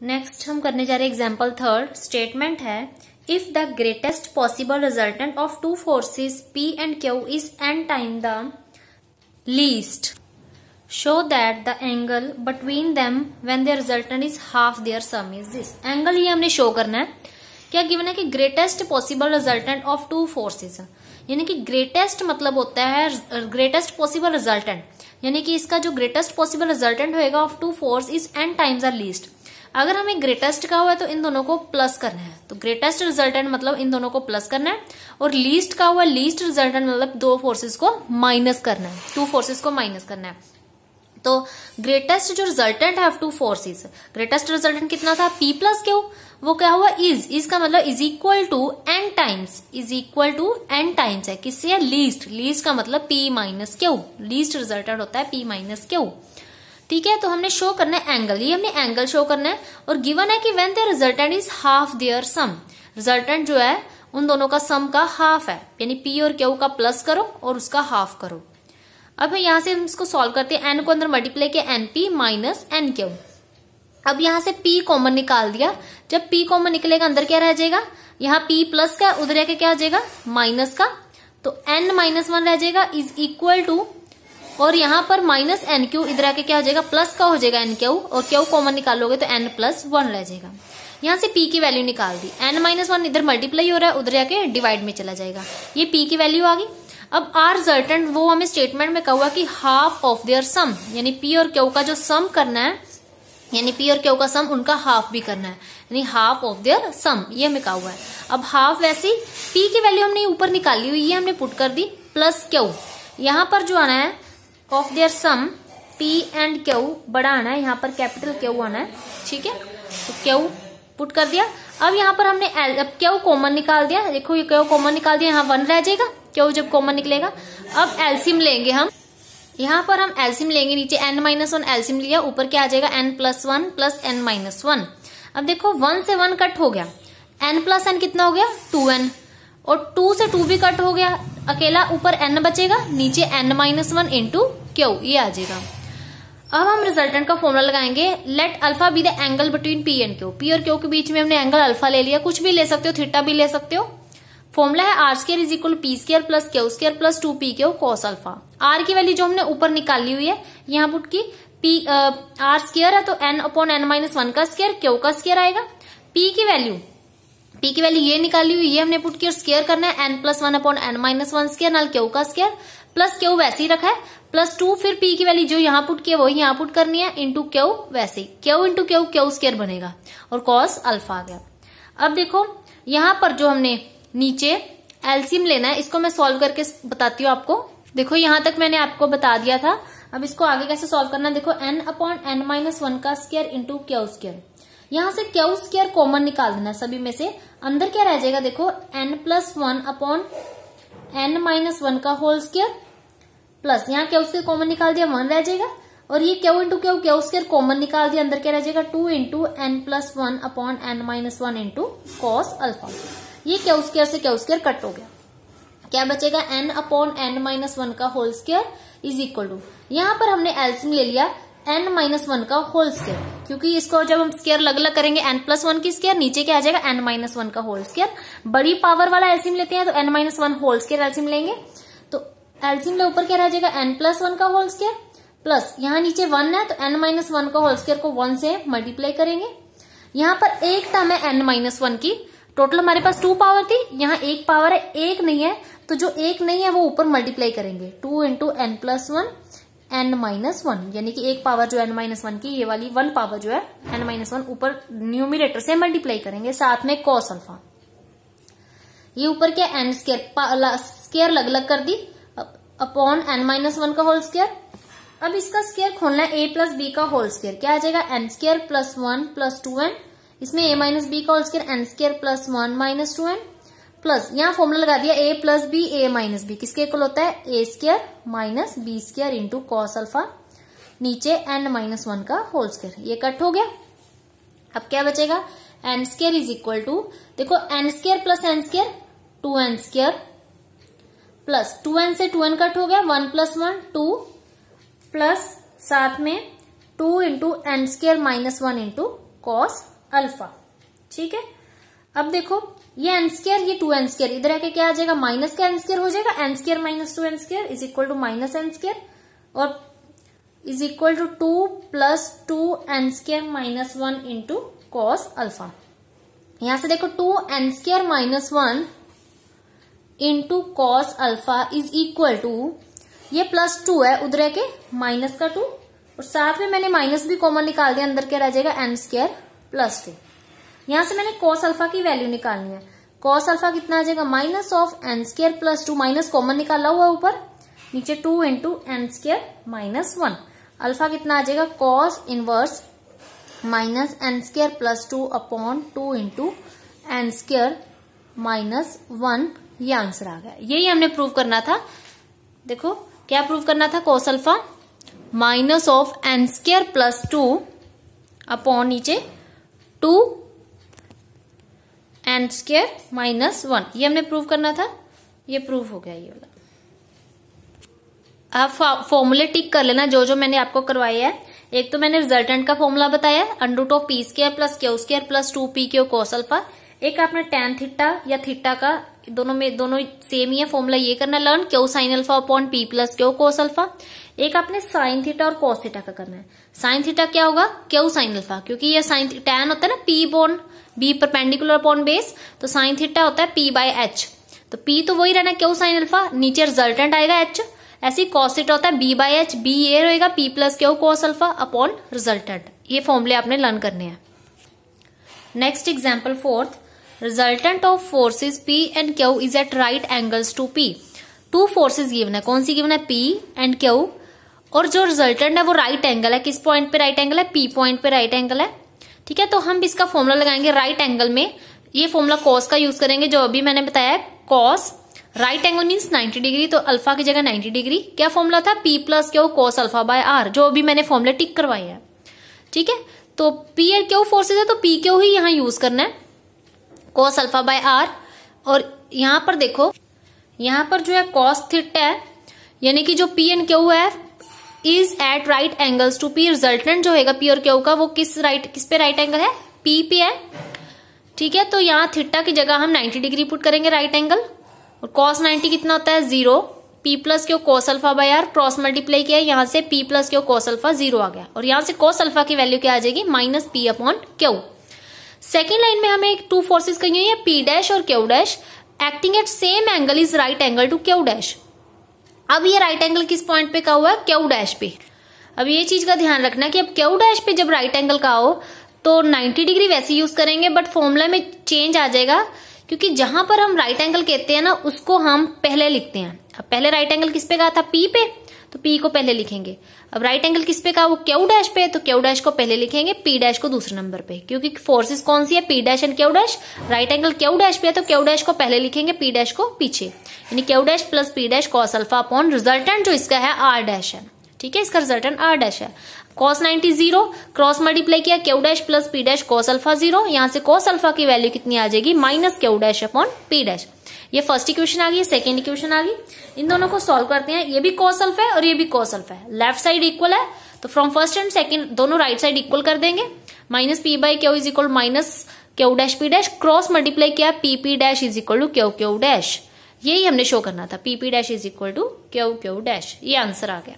Next हम करने जा रहे हैं एग्ज़ाम्पल थर्ड स्टेटमेंट है if the greatest possible resultant of two forces P and Q is n time the least show that the angle between them when the resultant is half their sum is this angle ये हमने show करना है क्या given है कि greatest possible resultant of two forces यानी कि greatest मतलब होता है ग्रेटेस्ट पॉसिबल रिजल्टेंट यानी कि इसका जो ग्रेटेस्ट पॉसिबल रिजल्टेंट होएगा of two force is n times are least अगर हमें ग्रेटेस्ट का हुआ है तो इन दोनों को प्लस करना है। तो ग्रेटेस्ट रिजल्टेंट मतलब इन दोनों को प्लस करना है और लीस्ट का हुआ लीस्ट रिजल्टेंट मतलब दो फोर्सेस को माइनस करना है। टू फोर्सेस को माइनस करना है। तो ग्रेटेस्ट जो रिजल्टेंट है टू फोर्सेस ग्रेटेस्ट रिजल्टेंट कितना था? P plus Q? वो क्या हुआ? इज़ इज़ का मतलब is equal to n times is equal to n times है। किससे? है लीस्ट लीस्ट का मतलब P minus Q? Least resultant होता है पी माइनस क्यू? ठीक है तो हमने शो करना है एंगल ये हमने एंगल शो करना है और गिवन है कि when the resultant is half their sum resultant जो है, उन दोनों का सम का हाफ़ है. यानी पी और क्यू का प्लस करो और उसका हाफ़ करो. अब यहाँ से हम इसको सॉल्व करते हैं. एन को अंदर मल्टीप्लाई किया n P minus n Q अब यहाँ से p कॉमन निकाल दिया. जब p कॉमन निकलेगा, अंदर क्या रह जाएगा? यहाँ p प्लस का, उधर क्या आ जाएगा? माइनस का. तो n माइनस वन रह जाएगा. इज़ इक्वल टू और यहाँ पर माइनस एन क्यू इधर आके क्या हो जाएगा? प्लस का हो जाएगा एन क्यू और क्यू कॉमन निकालोगे तो एन प्लस वन रह जाएगा। यहाँ से पी की वैल्यू निकाल दी। एन माइनस वन इधर मल्टीप्लाई हो रहा है, उधर जाके डिवाइड में चला जाएगा। ये पी की वैल्यू आ गई। अब आर रिजल्टेंट वो हमें स्टेटमेंट में कहा कि हाफ़ ऑफ़ देयर सम यानी पी और क्यू का जो सम करना है, यानी पी और क्यू का सम उनका हाफ़ भी करना है, यानी हाफ़ ऑफ़ देयर सम ये हमें कहा हुआ है। अब हाफ़ वैसी पी की वैल्यू हमने ऊपर निकाली हुई है, हमने पुट कर दी प्लस क्यू यहाँ पर जो आना है of their sum P and Q बड़ा आना है, यहाँ पर कैपिटल क्यू आना है, ठीक है? तो क्यू पुट कर दिया। अब यहाँ पर हमने एल अब क्यू कॉमन निकाल दिया। देखो, ये क्यू कॉमन निकाल दिया, यहाँ वन रह जाएगा। क्यू जब कॉमन निकलेगा, अब एल्सियम लेंगे हम। यहाँ पर हम एल्सियम लेंगे, नीचे एन माइनस वन एल्सियम लिया, ऊपर क्या आ जाएगा? N plus one plus n minus one अब देखो वन से वन कट हो गया। एन प्लस एन कितना हो गया? टू एन और टू से टू भी कट हो गया। अकेला ऊपर एन बचेगा, नीचे n minus one into Q? ये आ जाएगा। अब हम रिजल्टेंट का फॉर्मुला लगाएँगे। Let alpha be the angle between P and Q P और क्यू के बीच में हमने एंगल अल्फ़ा ले लिया। कुछ भी ले सकते हो थीटा भी ले सकते हो। फॉर्मुला है R square is equal P square plus Q square plus two P Q cos alpha R की वैल्यू जो हमने ऊपर निकाली हुई है, यहाँ पुट की पी आर स्केयर है तो n upon n minus one का स्केयर क्यू का स्केयर आएगा। पी की वैल्यू पी की वैल्यू ये निकाली हुई, ये हमने पुट की और स्केयर करना है। N plus one upon n minus one square नाल क्यू का स्केयर प्लस क्यू वैसे ही रखा है? प्लस टू फिर पी की वैल्यू जो यहाँ पुट की है वही यहाँ पुट करनी है। Into Q? वैसे Q into Q? Q square बनेगा? और कॉस अल्फ़ा आ गया। अब देखो, यहाँ पर जो हमने नीचे एल्सियम लेना है, इसको मैं सॉल्व करके बताती हूँ आपको। देखो, यहाँ तक मैंने आपको बता दिया था। अब इसको आगे कैसे सॉल्व करना देखो n upon n minus one का स्केयर इंटू क्यू स्केयर यहाँ से क्यू स्केयर कॉमन निकाल देना सभी में से। अंदर क्या रह जाएगा? देखो n plus one upon n minus one का होल स्केयर प्लस यहाँ क्यू स्केयर कॉमन निकाल दिया? वन रह जाएगा। और ये Q into Q? Q square common निकाल दिया? अंदर क्या रह जाएगा? Two into n plus one upon n minus one into cos alpha ये क्यू स्केयर से क्यू स्केयर कट हो गया। क्या बचेगा? N upon n minus one का whole square is equal to यहाँ पर हमने एल्सियम ले लिया। एन माइनस वन का होल स्केयर क्योंकि इसको जब हम स्केयर अलग अलग करेंगे एन प्लस वन की स्केयर नीचे क्या आ जाएगा? एन माइनस वन का होल स्केयर बड़ी पावर वाला एल्सियम लेते हैं तो n minus one whole square LCM लेंगे। तो एल्सियम ले ऊपर क्या रह जाएगा? एन प्लस वन का होल स्केयर प्लस यहाँ नीचे वन है तो एन माइनस वन का होल स्केयर को वन से मल्टीप्लाई करेंगे। यहाँ पर एक टर्म है एन माइनस वन की। टोटल हमारे पास टू पावर थी, यहाँ एक पावर है, एक नहीं है। तो जो एक नहीं है, वो ऊपर मल्टीप्लाई करेंगे। Two into n plus one n minus one यानी कि एक पावर जो एन माइनस वन की, ये वाली वन पावर जो है एन माइनस वन ऊपर न्यूमिनेटर से मल्टीप्लाई करेंगे साथ में कॉस अल्फ़ा ये ऊपर क्या एन स्केयर स्केयर अलग अलग कर दी अपॉन एन माइनस वन का होल स्केयर अब इसका स्केयर खोलना है ए प्लस बी का होल स्केयर क्या आ जाएगा? N square plus one plus two n इसमें ए माइनस बी का whole square n square plus one minus two n plus, यहाँ फॉर्मूला लगा दिया A plus B A minus B किसके इक्वल होता है? A square minus B square into cos alpha नीचे N minus one का whole square ये cut हो गया। अब क्या बचेगा? N square is equal to देखो n square plus n square two n square plus two n से टू एन कट हो गया one plus one two plus साथ में two into n square minus one into cos alpha ठीक है? अब देखो, ये एन स्केयर ये टू एन स्केयर इधर आके क्या आ जाएगा? माइनस का एन स्केयर हो जाएगा? N square minus two n square is equal to minus n square और is equal to two plus two n square minus one into cos alpha यहाँ से देखो two n square minus one into cos alpha is equal to ये plus two है, उधर के minus का to और साथ में मैंने माइनस भी कॉमन निकाल दिया, अंदर क्या रह जाएगा? एन स्केयर प्लस टू यहाँ से मैंने कॉस अल्फ़ा की वैल्यू निकालनी है। कॉस अल्फ़ा कितना आ जाएगा? Minus of n square plus two minus common निकाला हुआ ऊपर। नीचे two into n square minus one alpha कितना आ जाएगा? Cos inverse minus n square plus two upon two into n square minus one ये आंसर आ गया। यही हमने प्रूव करना था। देखो, क्या प्रूव करना था? Cos alpha minus of n square plus two upon नीचे two n square minus one ये हमने प्रूव करना था। ये प्रूव हो गया ये वाला। आप फॉर्मूले टिक कर लेना। जो जो मैंने आपको करवाया है। एक तो मैंने रिजल्टेंट का फॉर्मूला बताया। Under root of P square plus Q square plus two P Q cos alpha एक आपने टेन थीटा या थीटा का दोनों में, दोनों सेम ही है फॉर्मूला ये करना। Learn Q sine alpha upon P plus Q cos alpha एक आपने साइन थीटा और कोस थीटा का करना है। साइन थीटा क्या होगा? क्यू साइन अल्फ़ा क्योंकि ये साइन टेन होता है ना P upon B perpendicular upon base तो साइन थीटा होता है पी बाय एच तो पी तो वही रहना, क्यों साइन अल्फ़ा नीचे रिजल्टेंट आएगा एच ऐसी कॉसिट होता है बी बाई एच बी ए रहेगा P plus Q cos alpha upon resultant ये फॉर्मूले आपने लर्न करने हैं. Next example fourth resultant of forces P and Q is at right angles to P two forces given है. कौन सी गिवन है? पी एंड क्यू और जो रिजल्टेंट है वो राइट right एंगल है. किस पॉइंट पे राइट right एंगल है? पी पॉइंट पे राइट right एंगल है. ठीक है तो हम इसका फॉर्मूला लगाएँगे राइट एंगल में। ये फॉर्मूला कॉस का यूज़ करेंगे, जो अभी मैंने बताया cos right angle means 90 degree तो अल्फ़ा की जगह 90 डिग्री क्या फॉर्मूला था? P plus Q cos alpha by R जो अभी मैंने फॉर्मूला टिक करवाई है। ठीक है तो पी एंड क्यू फोर्सेज है तो पी क्यू ही यहाँ यूज़ करना है। कॉस अल्फ़ा बाय आर और यहाँ पर देखो, यहाँ पर जो है कॉस थिट है, यानी कि जो पी एंड क्यू है is at right angles to P resultant जो है पी और क्यू का, वो किस राइट किस पे राइट एंगल है? पी पे है। ठीक है तो यहाँ थिटा की जगह हम 90 डिग्री पुट करेंगे राइट एंगल और कॉस 90 कितना होता है? Zero P plus Q cos alpha by R cross multiply किया यहाँ से P plus Q cos alpha zero आ गया। और यहाँ से कोस अल्फ़ा की वैल्यू क्या आ जाएगी? Minus P upon Q second line में हमें टू फोर्सेज कही हुई है पी डैश और Q dash acting at same angle is right angle to Q dash अब ये राइट एंगल किस पॉइंट पे का हुआ? है क्यू डैश पे। अब ये चीज़ का ध्यान रखना कि अब क्यू डैश पे जब राइट एंगल का हो तो 90 डिग्री वैसे यूज़ करेंगे बट फॉर्मूला में चेंज आ जाएगा, क्योंकि जहाँ पर हम राइट एंगल कहते हैं ना, उसको हम पहले लिखते हैं। अब पहले राइट एंगल किस पे कहा था? पी पे। तो पी को पहले लिखेंगे। अब राइट एंगल किस पे कहा? वो क्यू डैश पे है तो क्यू डैश को पहले लिखेंगे पी डैश को दूसरे नंबर पे। क्योंकि फोर्सेस कौन सी है? P dash and Q dash right angle Q dash पे है तो क्यू डैश को पहले लिखेंगे पी डैश को पीछे। यानी Q dash plus P dash cos alpha upon resultant जो इसका है आर डैश है। ठीक है, इसका रिजल्टेंट आर डैश है। कॉस 90 ज़ीरो क्रॉस मल्टीप्लाई किया Q dash plus P dash cos alpha zero यहाँ से कॉस अल्फ़ा की वैल्यू कितनी आ जाएगी? Minus Q dash upon P dash ये फ़र्स्ट इक्वेशन आ गई सेकेंड इक्वेशन आ गई। इन दोनों को सोल्व करते हैं। ये भी कॉसल्फ है और ये भी कॉसल्फ है। लेफ़्ट साइड इक्वल है तो फ्रॉम फ़र्स्ट एंड सेकेंड दोनों राइट साइड इक्वल कर देंगे। Minus P by Q is equal minus Q dash P dash cross multiply किया P P dash is equal to Q Q dash यही हमने show करना था। P P dash is equal to Q Q dash ये answer आ गया।